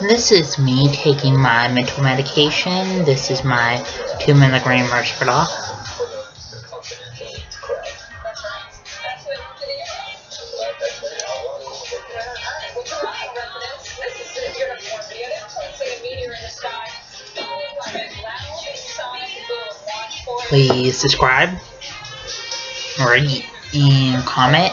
This is me taking my mental medication. This is my 2 milligram Risperdal. Please subscribe, rate, and comment.